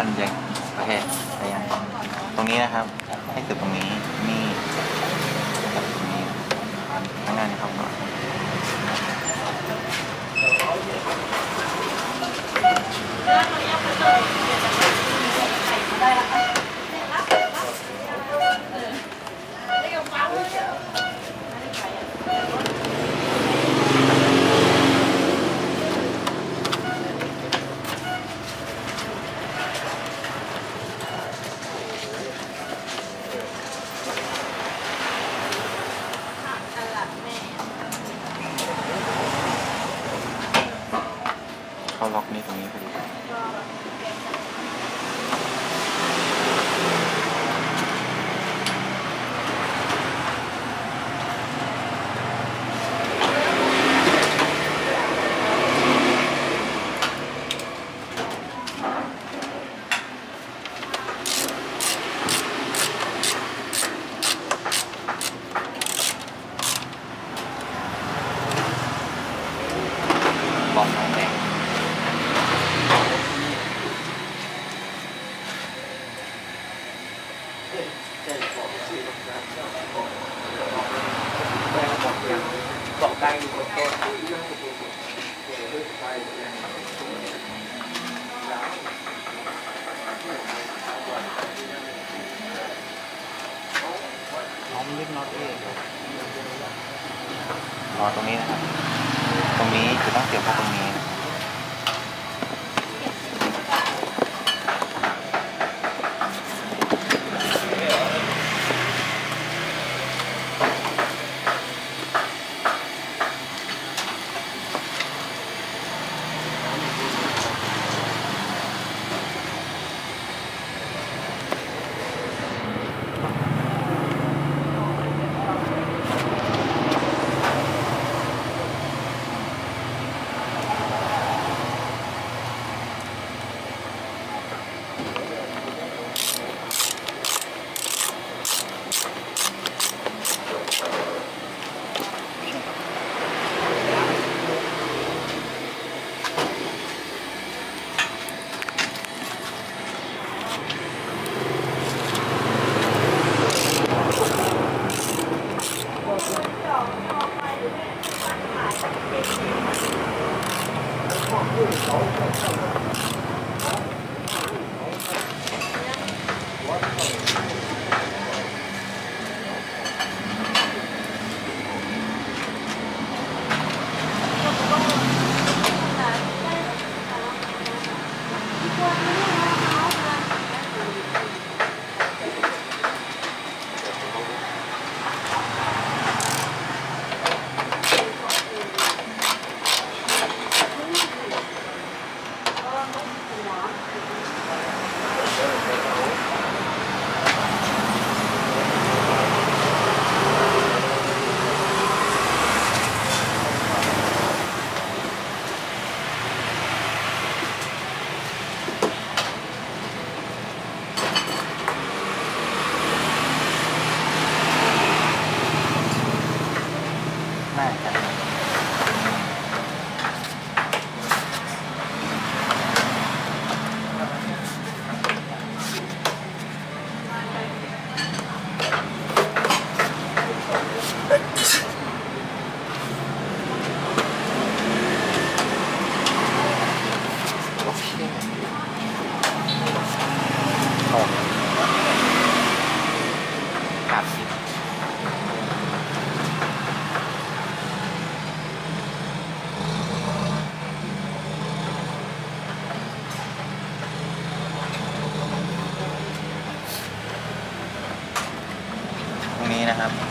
ขั้นยังโอเคไปยังตรงนี้นะครับ ให้ตึกตรงนี้นี่กับตรงนี้ทั้งงานนะครับก่อนเข้าล็อกนี้ตรงนี้พอดีบอกน้องแดงบอกได้อยู่บนโต๊ะน้องลึกน็อตเองอ๋อตรงนี้นะครับ ตรงนี้คือต้องเสียบเข้าตรงนี้นะ นี้นะครับ